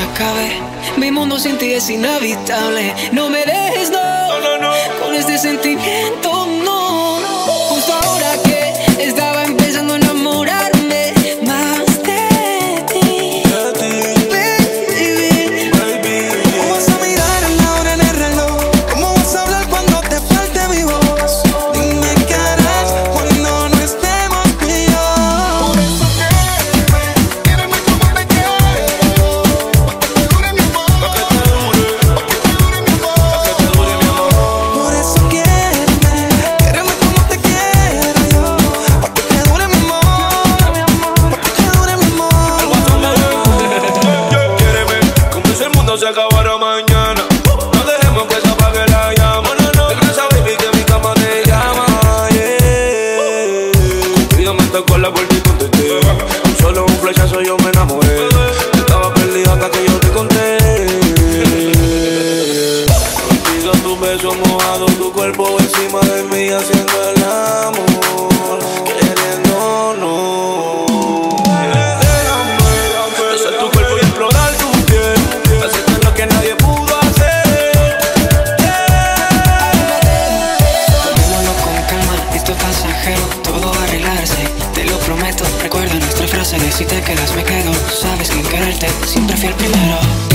acabe. Mi mundo sin ti es inhabitable. No me dejes, no, no, no. Con este sentimiento, no. beso mojado, tu cuerpo encima de mí haciendo el amor, queriéndonos. Déjame tu cuerpo y explorar tu lo que nadie pudo hacer. Todo arreglarse, te lo prometo. Recuerda nuestra frase si te quedas me quedo, sabes que en quererte siempre fui el primero.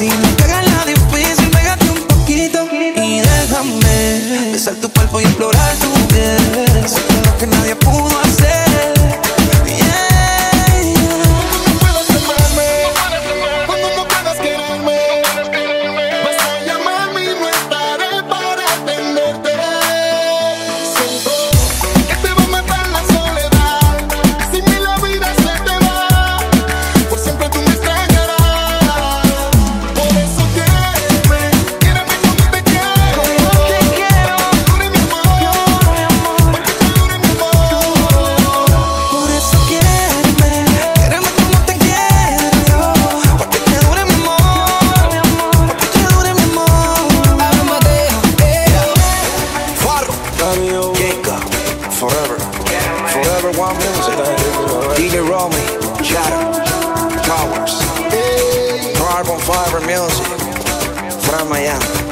Si no fácil. Caga la difícil, pégate un poquito y déjame besar tu cuerpo y explorar tu piel. Eso que nadie pudo. DJ Romy, Shadow, Towers, Carbon Fiber Music from Miami.